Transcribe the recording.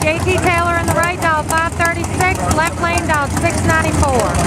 JT Taylor in the right, dial 536. Left lane, dial 694.